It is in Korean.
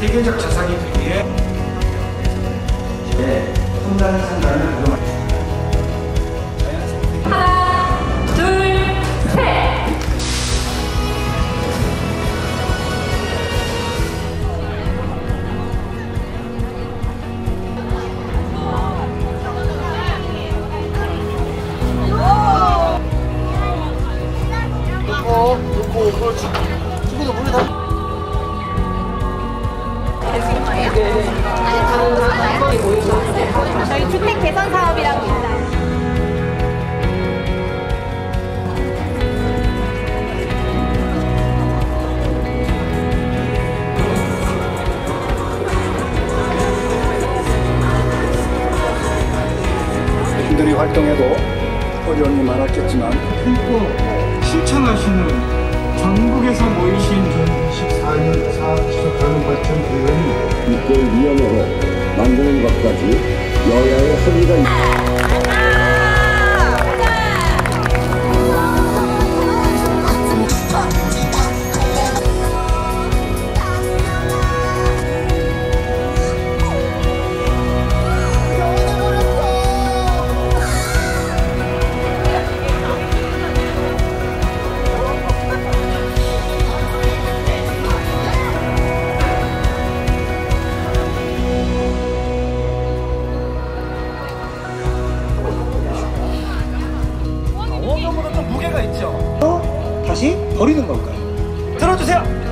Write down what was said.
세계적 자산이 되기에 네, 혼다는 상관은 그동안 그렇지. 친구들 물에 다. 되신 거예요? 아니, 다 저희 주택 개선 사업이라고 있어요. 힘들이 활동해도 어려움이 많았겠지만 품고 실천하시는 전국에서 모이신 만드는 것까지 여 다시 버리는 걸까요? 들어주세요.